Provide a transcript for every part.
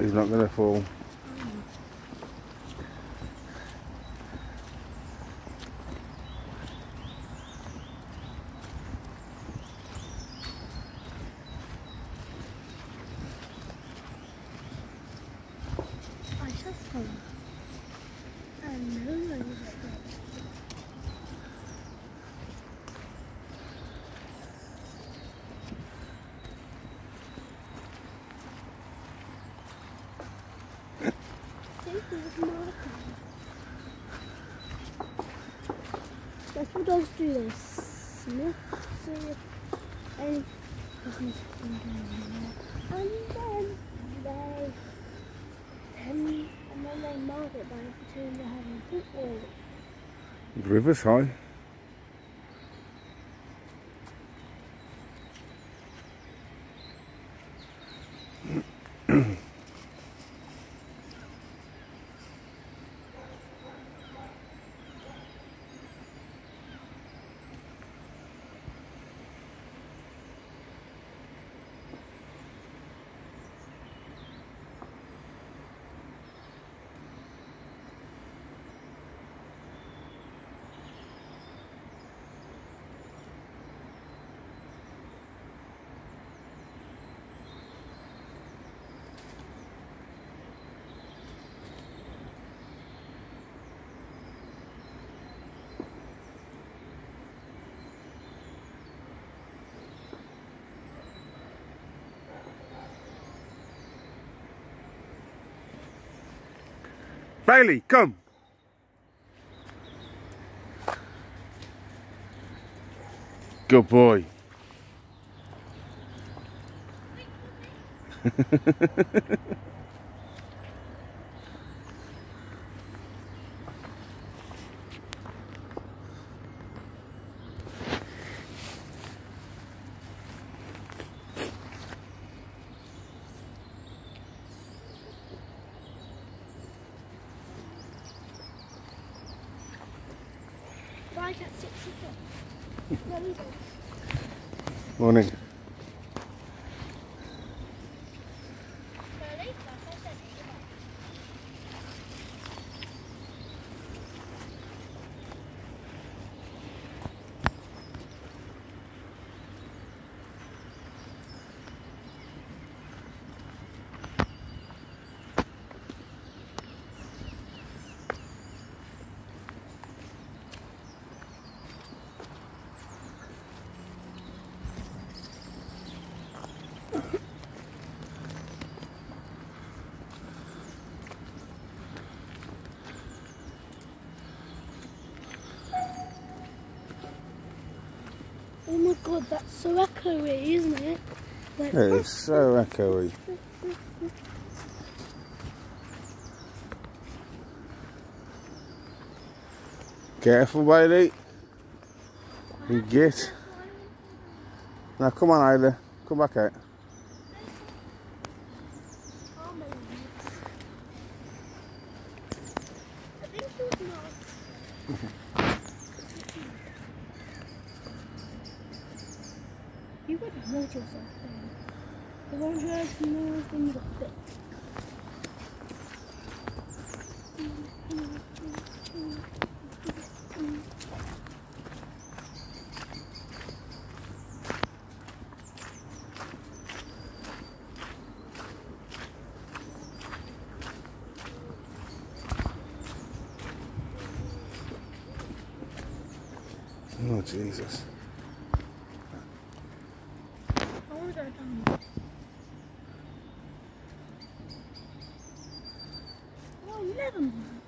He's not going to fall. I saw some. And no one was like that. This is Martha. That's what dogs do. They sniff, business can. And then they then by having football. The river's high. Bailey, come. Good boy. Right at six o'clock. There we go. Morning. Early, like I said, it's about- Oh my god, that's so echoey, isn't it? Like, It is oh. so echoey. Careful, Bailey. You get. Now come on, Isla. Come back out. Oh my goodness. I think it was not. you would hurt yourself then. The ones you have more than you. Oh, Jesus. I want to go down. Oh, never mind.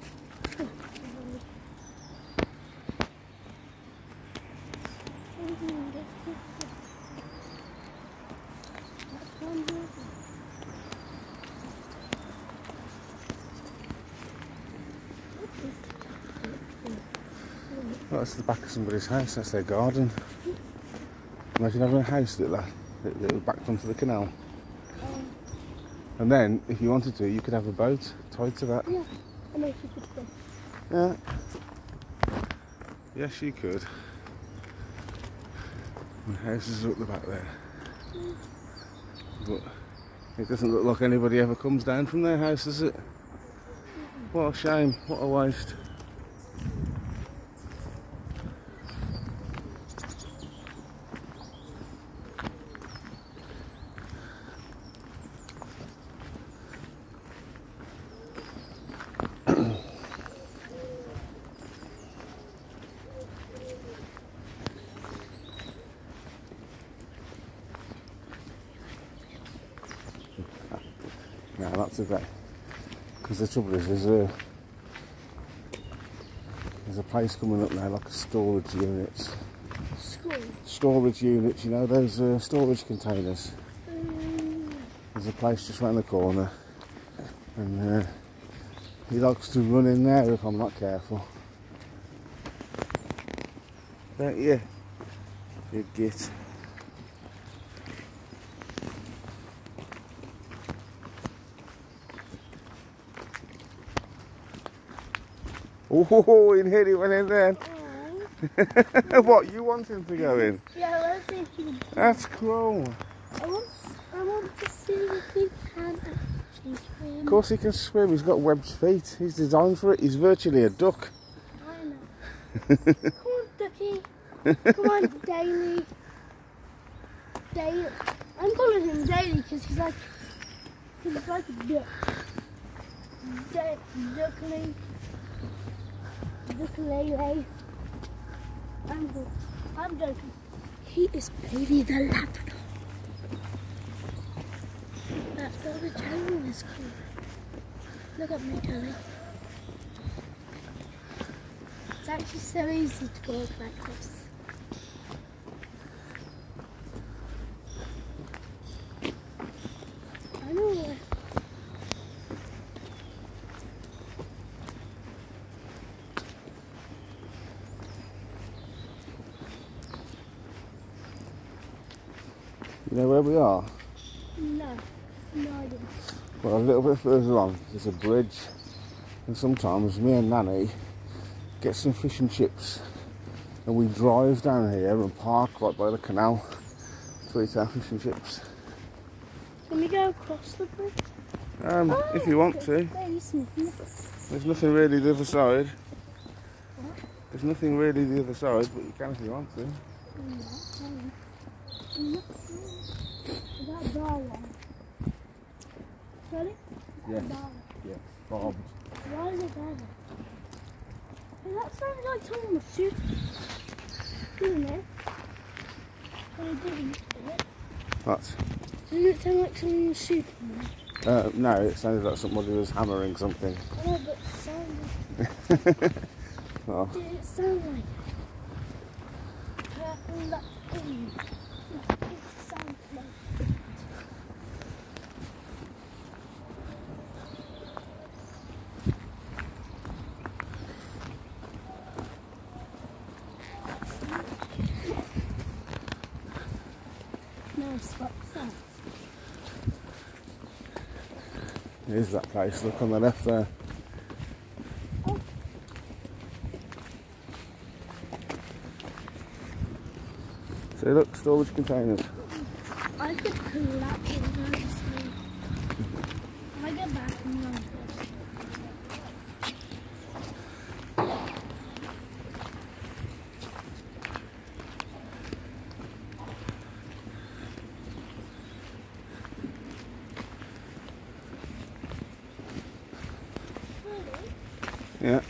That's one more. What is That's the back of somebody's house. That's their garden. Imagine having a house that that, that, was backed onto the canal. Um, And then, if you wanted to, you could have a boat tied to that. yeah. And then you could swim. Yeah. Yes, you could. The house is up the back there. But it doesn't look like anybody ever comes down from their house, does it? What a shame. What a waste. Not today. Because the trouble is, there's a there's a place coming up now, like a storage unit. School. Storage units, you know, those uh, storage containers. Um, There's a place just round the corner, and uh, he likes to run in there if I'm not careful. Don't you? You git. Oh, in here he went in there. oh. what, you want him to go in? Yeah, let's see if you can. That's cool. I want, I want to see if he can actually swim. Of course he can swim, he's got webbed feet. He's designed for it. He's virtually a duck. I know. Come on, Ducky. Come on, Daily. Daily. I'm calling him Daily because he's like, he's like a duck. Duckling. I'm, I'm joking. He is Baby the Labrador. That's what the channel is called. Look at me, Dolly. It's actually so easy to go like this. I know where. You know where we are? No, no, I didn't. Well, a little bit further on, there's a bridge, and sometimes me and Nanny get some fish and chips, and we drive down here and park right by the canal to eat our fish and chips. Can we go across the bridge? Um, Oh, if you want to, there's nothing really the other side. What? There's nothing really the other side, but you can if you want to. That bar one. Ready? Yeah. Bar. Yeah, Bob. Why is it there? Hey, that sounds like someone was shooting. Doesn't it? But it didn't. What? Didn't it sound like someone was shooting me? Uh, no, it sounded like somebody was hammering something. I know, but it sounded. Oh, Did it sound like it? Purple that thing. It sounded like it. Here's that place. Look on the left there. See, look, storage containers. I could it very sleep. I get back and run this. Really? Yeah. The green reflection of the flag looks like some onion for a snake, isn't it?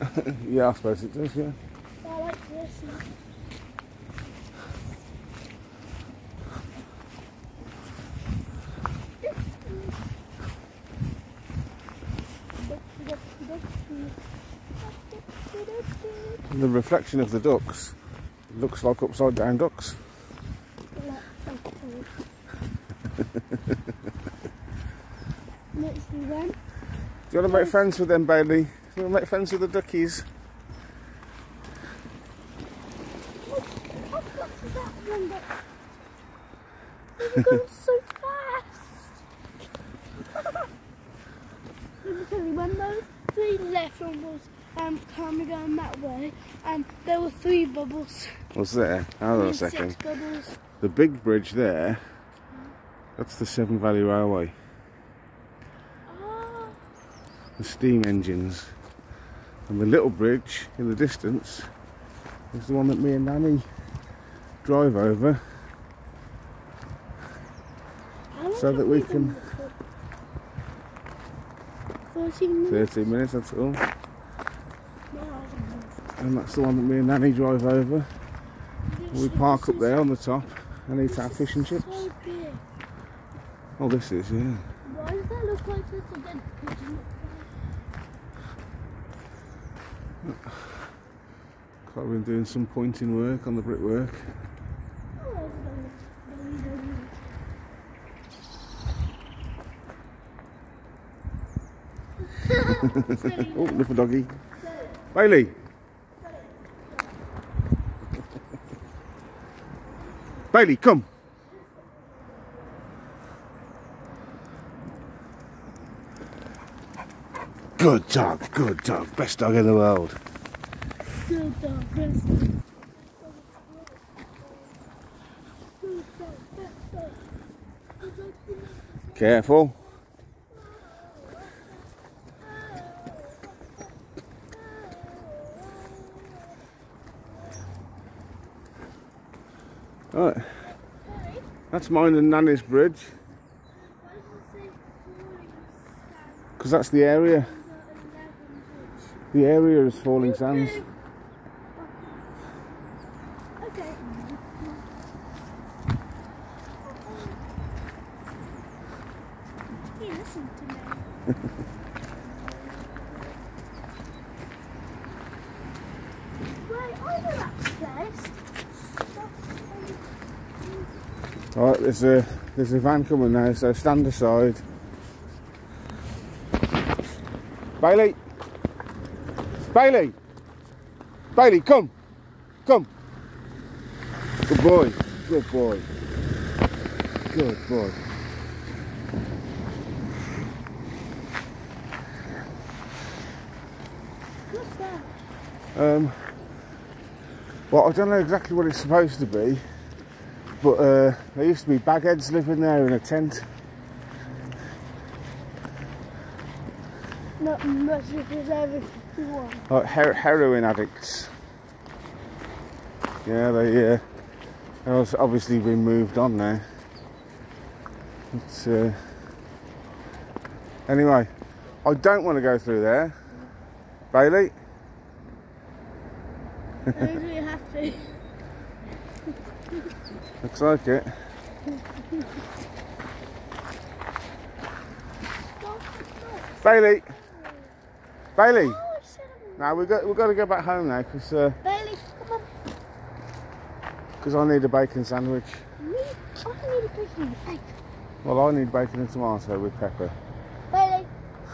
yeah, I suppose it does, yeah. The reflection of the ducks looks like upside down ducks. Then. you want to make friends with them, Bailey? You want to make friends with the duckies? I've got to that one, but they're going so fast. Let me tell you, when those three left one was um, coming going that way, and there were three bubbles. What's there? Hold on a second. The big bridge there, that's the Severn Valley Railway. Ah, The steam engines. And the little bridge in the distance is the one that me and Nanny drive over So that we can- this for? 13 minutes. 30 minutes, that's all. No, I don't know. And that's the one that me and Nanny drive over. We park up there on the top and eat our fish and chips. Oh, this is, yeah. Why does that look like this again? Pigeon. I've been doing some pointing work on the brickwork. I don't know. Oh, little doggy. Bailey. Bailey, come. Good dog, good dog. Best dog in the world. Good dog, best dog. Careful. Right, that's mine and Nanny's bridge, because that's the area. Under 11 bridge? The area is Falling Sands. Okay. Listen to me. Right, I know that place. Right, there's a there's a van coming now, so stand aside. Bailey, Bailey, Bailey, come, come. Good boy, good boy, good boy. What's that? Um, well, I don't know exactly what it's supposed to be, but uh, there used to be bagheads living there in a tent. Not much there's everyone. Like her- heroin addicts. Yeah, they uh, they've obviously been moved on now. It's, uh, anyway, I don't want to go through there. Bailey, I usually have to. looks like it. Bailey, Bailey. Oh, I should have- Now we've got we've got to go back home now because uh, Bailey, come on. because I need a bacon sandwich. Me? I need a bacon. Hey, Well, I need bacon and tomato with pepper. Bailey,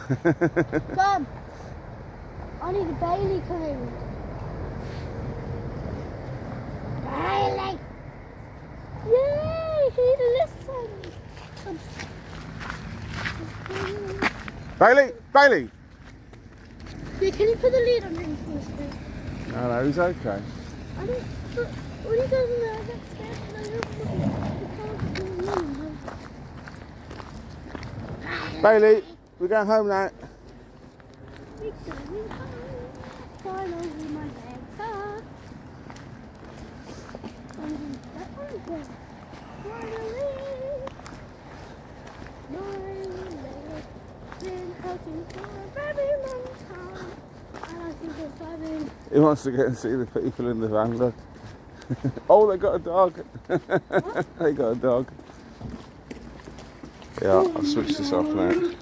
come. I need a Bailey coming. Bailey. Yay, he listened. Bailey, Bailey. Yeah, can you put the lid on him for us? No, no, he's okay. I don't. But when he goes in there, I get scared and I don't put the phone in the Bailey, we're going home now. It's going home. My legs up. Ah. And that. Finally, my legs been hurting for a very long time. And I think it's driving. He wants to go and see the people in the van. Look. oh, they got a dog. they got a dog. Yeah, I'll switch this off now.